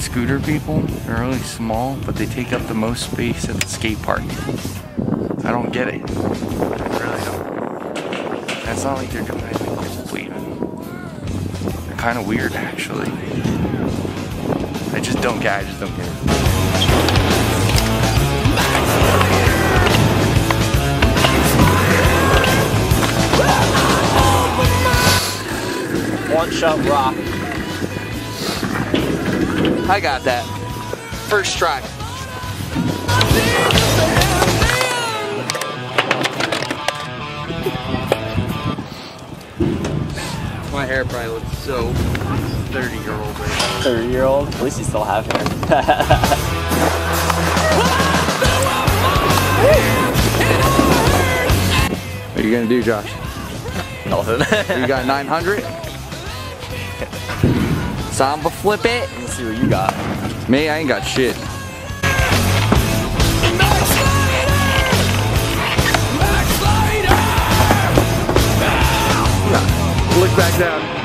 scooter people, they're really small, but they take up the most space at the skate park. I don't get it. I really don't. That's not like they're driving cool even. They're kind of weird actually. I just don't get. I just don't get it. One shot rock. I got that. First try. My hair probably looks so 30 year old right now. 30 year old. At least you still have hair. What are you gonna do, Josh? Nothing. You got 900? Samba flip it? Let's see what you got. Me, I ain't got shit. Look back down.